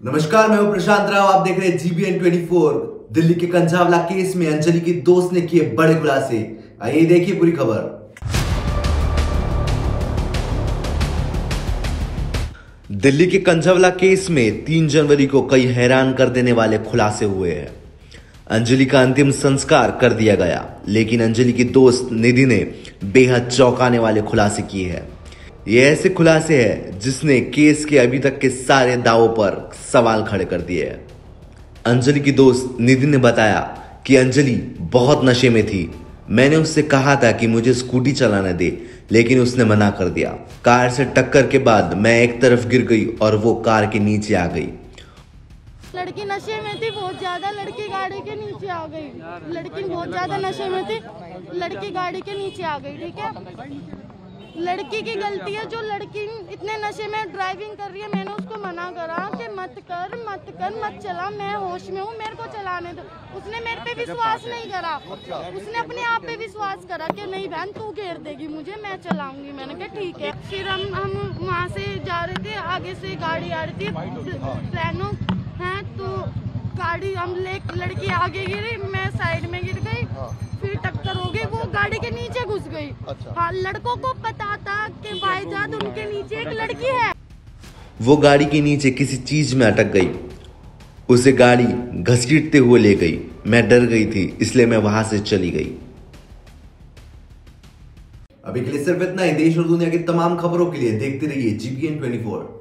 नमस्कार, मैं हूँ प्रशांत राव। आप देख रहे हैं जीबीएन 24 दिल्ली के कंझावला केस में अंजलि की दोस्त ने किए बड़े खुलासे। आइए देखिए पूरी खबर। दिल्ली के कंझावला केस में 3 जनवरी को कई हैरान कर देने वाले खुलासे हुए हैं। अंजलि का अंतिम संस्कार कर दिया गया, लेकिन अंजलि की दोस्त निधि ने बेहद चौंकाने वाले खुलासे किए हैं। ये ऐसे खुलासे है जिसने केस के अभी तक के सारे दावों पर सवाल खड़े कर दिए हैं। अंजलि की दोस्त निधि ने बताया कि अंजलि बहुत नशे में थी। मैंने उससे कहा था कि मुझे स्कूटी चलाने दे, लेकिन उसने मना कर दिया। कार से टक्कर के बाद मैं एक तरफ़ गिर गई और वो कार के नीचे आ गई। लड़की नशे में थी, बहुत ज़्यादा लड़की गाड़ी के नीचे आ गई। लड़की बहुत ज़्यादा नशे में थी, लड़की गाड़ी के नीचे आ गई, ठीक है? लड़की की गलती है जो लड़की इतने नशे में ड्राइविंग कर रही है मैंने उसको मना करा कि मत कर मत कर मत चला मैं होश में हूँ मेरे को चलाने दो। उसने मेरे पे विश्वास नहीं करा। उसने अपने आप पे विश्वास करा कि नहीं बहन तू घेर देगी मुझे मैं चलाऊँगी। मैंने कहा ठीक है। फिर हम हम वहाँ से जा रहे थे आगे से गाड़ी आ रही थी प्लानो है तो गाड़ी हम ले लड़की आगे गिरी मैं साइड में गिर गई। गाड़ी के नीचे घुस गई। अच्छा। हाँ लड़कों को पता था कि भाईजान उनके नीचे एक लड़की है। वो गाड़ी के नीचे किसी चीज़ में अटक गई। उसे गाड़ी घसीटते हुए ले गई। मैं डर गई थी इसलिए मैं वहाँ से चली गई। अभी के लिए सिर्फ़ इतना ही। देश और दुनिया की तमाम खबरों के लिए देखते रहिए जीबीएन 24